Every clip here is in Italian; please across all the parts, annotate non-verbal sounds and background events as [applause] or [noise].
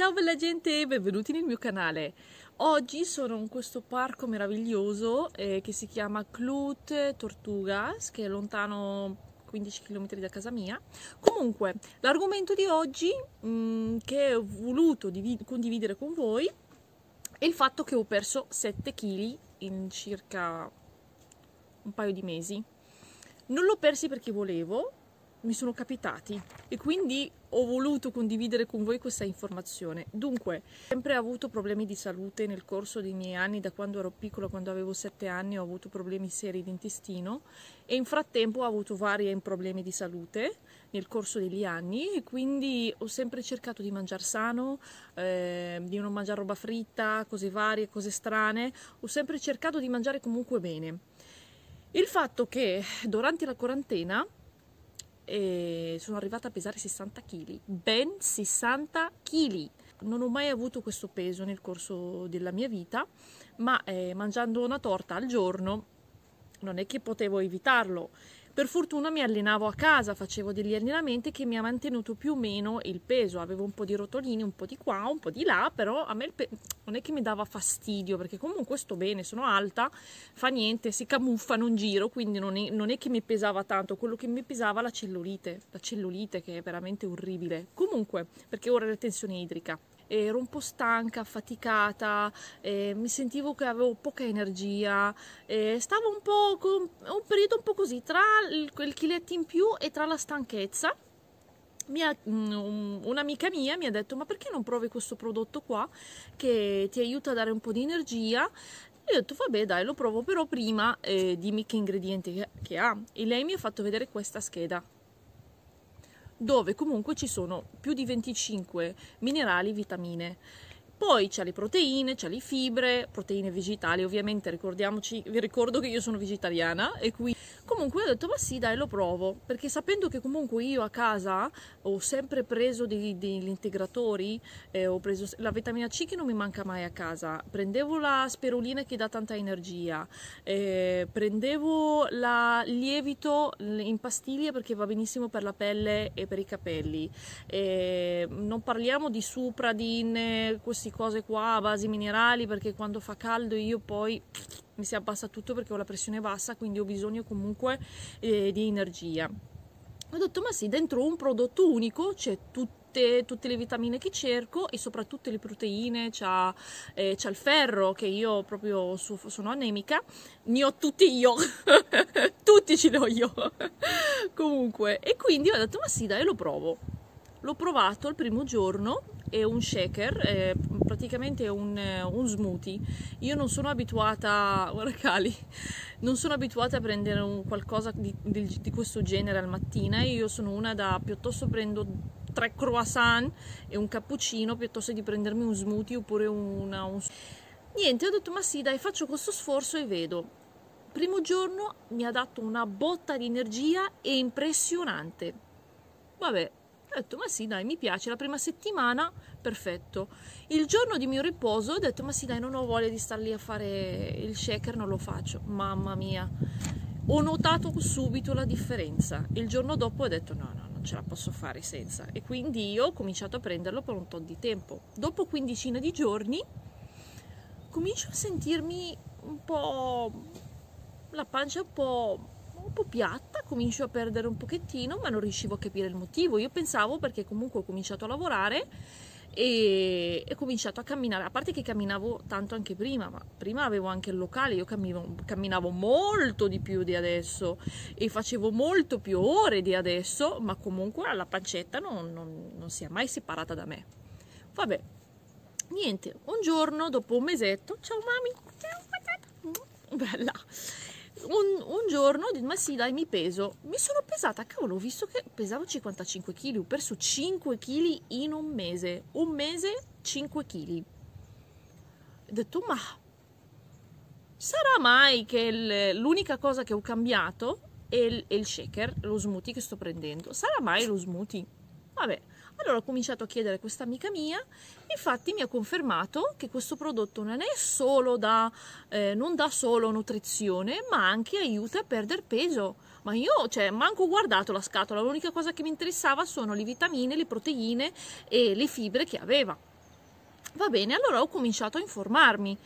Ciao bella gente, benvenuti nel mio canale. Oggi sono in questo parco meraviglioso eh, che si chiama Clut Tortugas, che è lontano 15 km da casa mia. Comunque, l'argomento di oggi mh, mm, che ho voluto condividere con voi è il fatto che ho perso 7 kg in circa un paio di mesi. Non l'ho persi perché volevo, mi sono capitati e quindi ho voluto condividere con voi questa informazione. Dunque, ho sempre avuto problemi di salute nel corso dei miei anni, da quando ero piccola, quando avevo 7 anni, ho avuto problemi seri di intestino e in frattempo ho avuto vari problemi di salute nel corso degli anni e quindi ho sempre cercato di mangiare sano, eh, di non mangiare roba fritta, cose varie, cose strane, ho sempre cercato di mangiare comunque bene. Il fatto che durante la quarantena e sono arrivata a pesare 60 kg, ben 60 kg. Non ho mai avuto questo peso nel corso della mia vita, ma eh, mangiando una torta al giorno non è che potevo evitarlo per fortuna mi allenavo a casa, facevo degli allenamenti che mi ha mantenuto più o meno il peso, avevo un po' di rotolini, un po' di qua, un po' di là, però a me pe- non è che mi dava fastidio perché comunque sto bene, sono alta, fa niente, si camuffano in giro, quindi non è, non è che mi pesava tanto, quello che mi pesava la cellulite, la cellulite che è veramente orribile. Comunque, perché ora è la tensione idrica ero un po' stanca, affaticata, eh, mi sentivo che avevo poca energia, eh, stavo un po' con un periodo un po' così tra il, quel chiletto in più e tra la stanchezza. Mia, um, un'amica mia mi ha detto ma perché non provi questo prodotto qua che ti aiuta a dare un po' di energia? E ho detto vabbè dai lo provo però prima eh, dimmi che ingredienti che ha. E lei mi ha fatto vedere questa scheda dove comunque ci sono più di 25 minerali e vitamine. Poi c'è le proteine, c'è le fibre, proteine vegetali, ovviamente ricordiamoci, vi ricordo che io sono vegetariana e qui comunque ho detto ma sì dai lo provo, perché sapendo che comunque io a casa ho sempre preso degli, degli integratori, eh, ho preso la vitamina C che non mi manca mai a casa, prendevo la sperolina che dà tanta energia, eh, prendevo la lievito in pastiglie perché va benissimo per la pelle e per i capelli, eh, non parliamo di supradin, questi cose qua a basi minerali perché quando fa caldo io poi mi si abbassa tutto perché ho la pressione bassa quindi ho bisogno comunque eh, di energia. Ho detto ma sì dentro un prodotto unico c'è tutte, tutte le vitamine che cerco e soprattutto le proteine c'ha, eh, c'ha il ferro che io proprio su, sono anemica ne ho tutti io [laughs] tutti ce li ho io. Comunque e quindi ho detto ma sì dai lo provo. L'ho provato il primo giorno è un shaker, è praticamente un, un, smoothie. Io non sono abituata, [laughs] guarda Cali, non sono abituata a prendere un qualcosa di, di, di, questo genere al mattino. Io sono una da piuttosto prendo tre croissant e un cappuccino piuttosto di prendermi un smoothie oppure una, un... Niente, ho detto ma sì dai faccio questo sforzo e vedo. Primo giorno mi ha dato una botta di energia impressionante. Vabbè, ho detto, ma sì, dai, mi piace. La prima settimana, perfetto. Il giorno di mio riposo ho detto, ma sì, dai, non ho voglia di star lì a fare il shaker, non lo faccio. Mamma mia. Ho notato subito la differenza. Il giorno dopo ho detto, no, no, non ce la posso fare senza. E quindi io ho cominciato a prenderlo per un tot di tempo. Dopo quindicina di giorni, comincio a sentirmi un po'... la pancia un po' un po' piatta, comincio a perdere un pochettino, ma non riuscivo a capire il motivo. Io pensavo perché comunque ho cominciato a lavorare e ho cominciato a camminare, a parte che camminavo tanto anche prima, ma prima avevo anche il locale, io camminavo, camminavo molto di più di adesso e facevo molto più ore di adesso, ma comunque la pancetta non, non, non si è mai separata da me. Vabbè, niente, un giorno dopo un mesetto, ciao mami, ciao, bella un, un giorno ma sì dai mi peso. Mi sono pesata cavolo ho visto che pesavo 55 kg ho perso 5 kg in un mese. Un mese 5 kg ho detto ma sarà mai che l'unica cosa che ho cambiato è il, è il shaker lo smoothie che sto prendendo? Sarà mai lo smoothie? Vabbè allora ho cominciato a chiedere a questa amica mia, infatti mi ha confermato che questo prodotto non è solo da, eh, non dà solo nutrizione, ma anche aiuta a perdere peso. Ma io, cioè, manco ho guardato la scatola, l'unica cosa che mi interessava sono le vitamine, le proteine e le fibre che aveva. Va bene, allora ho cominciato a informarmi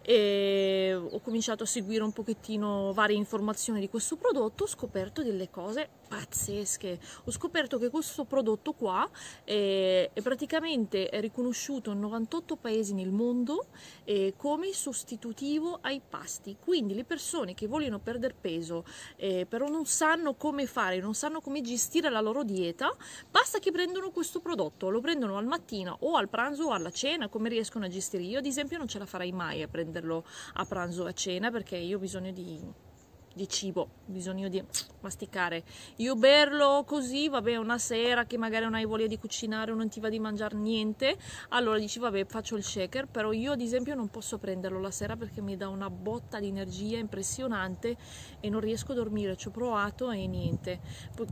e ho cominciato a seguire un pochettino varie informazioni di questo prodotto, ho scoperto delle cose pazzesche. Ho scoperto che questo prodotto qua è, è praticamente riconosciuto in 98 paesi nel mondo eh, come sostitutivo ai pasti. Quindi le persone che vogliono perdere peso eh, però non sanno come fare, non sanno come gestire la loro dieta, basta che prendono questo prodotto, lo prendono al mattino o al pranzo o alla cena, come riescono a gestire. Io ad esempio non ce la farei mai a prenderlo a pranzo o a cena perché io ho bisogno di di cibo, bisogno di masticare. Io berlo così, vabbè, una sera che magari non hai voglia di cucinare o non ti va di mangiare niente, allora dici vabbè, faccio il shaker, però io ad esempio non posso prenderlo la sera perché mi dà una botta di energia impressionante e non riesco a dormire, ci ho provato e niente.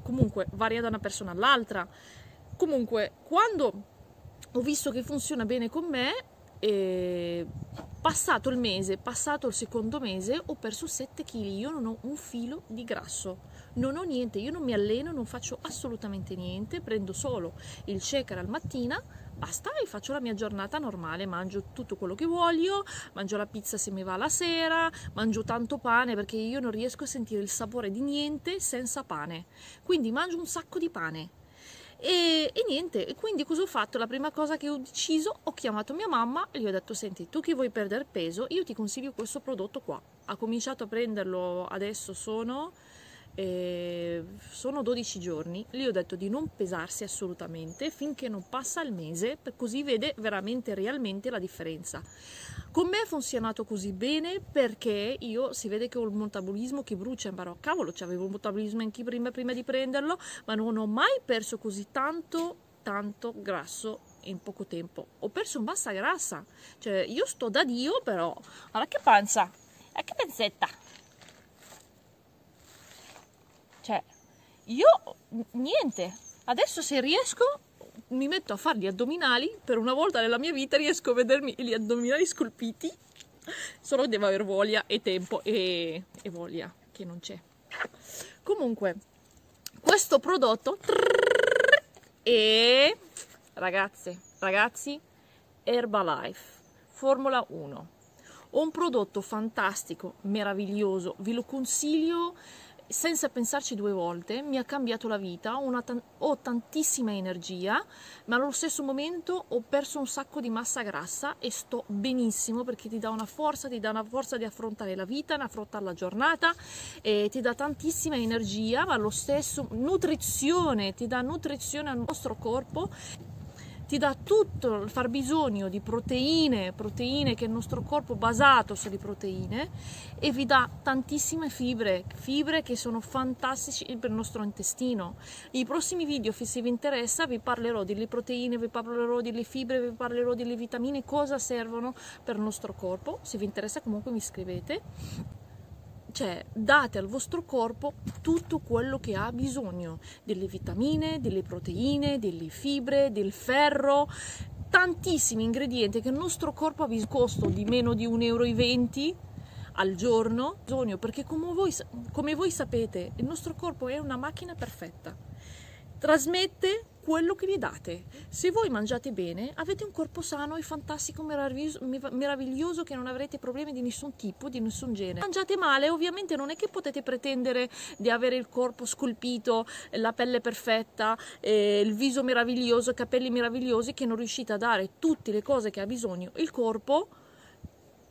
Comunque varia da una persona all'altra. Comunque, quando ho visto che funziona bene con me, eh, passato il mese, passato il secondo mese, ho perso 7 kg. Io non ho un filo di grasso, non ho niente. Io non mi alleno, non faccio assolutamente niente. Prendo solo il shaker al mattina, basta e faccio la mia giornata normale. Mangio tutto quello che voglio, mangio la pizza se mi va la sera, mangio tanto pane perché io non riesco a sentire il sapore di niente senza pane. Quindi mangio un sacco di pane e, e, niente, quindi cosa ho fatto? La prima cosa che ho deciso, ho chiamato mia mamma gli ho detto, senti, tu che vuoi perdere peso, io ti consiglio questo prodotto qua. Ha cominciato a prenderlo, adesso sono eh, sono 12 giorni, gli ho detto di non pesarsi assolutamente finché non passa il mese, così vede veramente realmente la differenza. Con me è funzionato così bene perché io si vede che ho il metabolismo che brucia, però cavolo, avevo un metabolismo anche prima, prima di prenderlo, ma non ho mai perso così tanto tanto grasso in poco tempo. Ho perso massa grassa, cioè io sto da Dio però, guarda che panza, e che penzetta. Cioè, io niente. Adesso se riesco mi metto a fare gli addominali, per una volta nella mia vita riesco a vedermi gli addominali scolpiti. Solo devo avere voglia e tempo e, e voglia, che non c'è. Comunque, questo prodotto e ragazze, ragazzi, Herbalife Formula 1. Un prodotto fantastico, meraviglioso, ve lo consiglio senza pensarci due volte, mi ha cambiato la vita, t- ho tantissima energia, ma allo stesso momento ho perso un sacco di massa grassa e sto benissimo perché ti dà una forza, ti dà una forza di affrontare la vita, di affrontare la giornata, e ti dà tantissima energia, ma allo stesso nutrizione, ti dà nutrizione al nostro corpo ti dà tutto il fabbisogno di proteine, proteine che il nostro corpo è basato sulle proteine e vi dà tantissime fibre, fibre che sono fantastiche per il nostro intestino. I prossimi video, se vi interessa, vi parlerò delle proteine, vi parlerò delle fibre, vi parlerò delle vitamine, cosa servono per il nostro corpo. Se vi interessa comunque mi scrivete cioè date al vostro corpo tutto quello che ha bisogno, delle vitamine, delle proteine, delle fibre, del ferro, tantissimi ingredienti che il nostro corpo ha bisogno, costo di meno di 1,20 euro al giorno, perché come voi, come voi sapete il nostro corpo è una macchina perfetta, trasmette quello che gli date. Se voi mangiate bene, avete un corpo sano e fantastico, meraviglioso, meraviglioso, che non avrete problemi di nessun tipo, di nessun genere. Mangiate male, ovviamente non è che potete pretendere di avere il corpo scolpito, la pelle perfetta, eh, il viso meraviglioso, i capelli meravigliosi, che non riuscite a dare tutte le cose che ha bisogno il corpo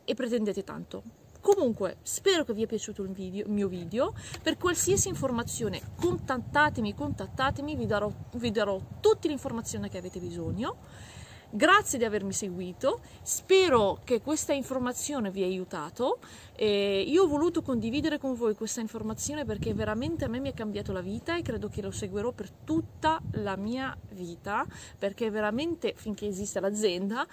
e pretendete tanto. Comunque, spero che vi sia piaciuto il, video, il, mio video. Per qualsiasi informazione contattatemi, contattatemi, vi darò, vi darò tutte le informazioni che avete bisogno. Grazie di avermi seguito, spero che questa informazione vi abbia aiutato. E io ho voluto condividere con voi questa informazione perché veramente a me mi ha cambiato la vita e credo che lo seguirò per tutta la mia vita, perché veramente finché esiste l'azienda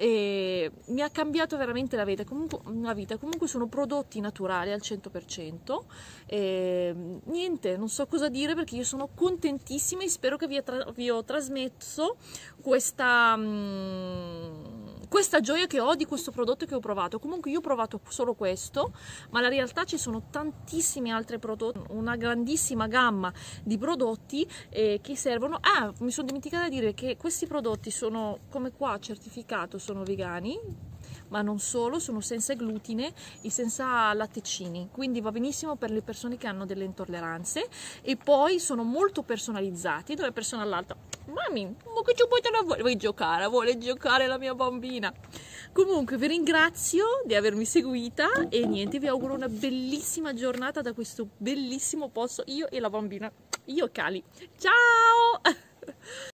mi ha cambiato veramente la vita. Comunque, la vita. Comunque sono prodotti naturali al 100%. E, niente, non so cosa dire perché io sono contentissima e spero che vi, tra- vi ho trasmesso questa, mh, mm, questa gioia che ho di questo prodotto che ho provato. Comunque io ho provato solo questo, ma in realtà ci sono tantissimi altri prodotti, una grandissima gamma di prodotti eh, che servono. Ah, mi sono dimenticata di dire che questi prodotti sono, come qua certificato, sono vegani, ma non solo, sono senza glutine e senza latticini, quindi va benissimo per le persone che hanno delle intolleranze e poi sono molto personalizzati da una persona all'altra. Mami, ma che ci vuoi, vuoi giocare? Vuole giocare la mia bambina? Comunque vi ringrazio di avermi seguita e niente, vi auguro una bellissima giornata da questo bellissimo posto io e la bambina, io Cali. Ciao! [laughs]